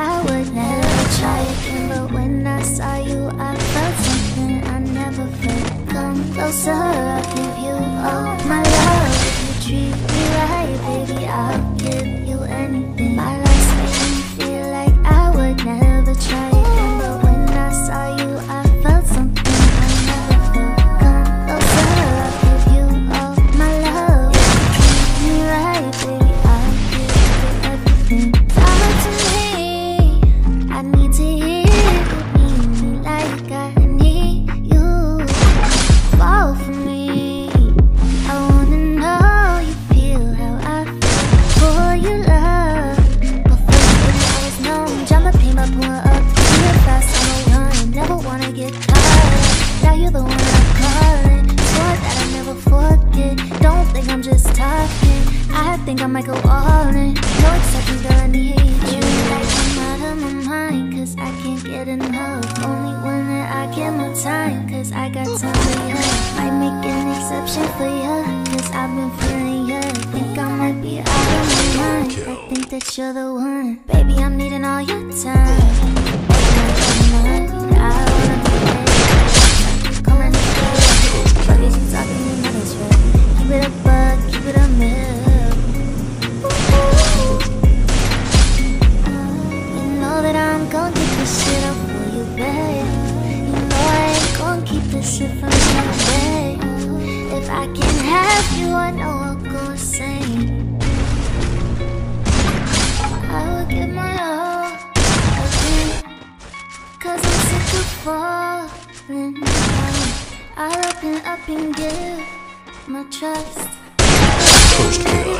I would never try again. But when I saw you, I felt something I never felt. Come closer, I'll give you the pain by pulling up. Feel fast on the run, never wanna get caught. Now you're the one I'm calling. Swore that I never forget. Don't think I'm just talking. I think I might go all in. No exceptions, girl, I need you. Like I'm out of my mind, cause I can't get enough. Only when that I get my time, cause I got time for you. Might make an exception for you, cause I've been feeling you. Think I might be out of my mind. I think that you're the one. Baby, I'm needing all your time. For you, know I ain't gon' keep this shit from you, babe. If I can have you, I know I'll go insane. I will give my all again. Cause I'm sick of falling down. I'll and up and give my trust. First kill.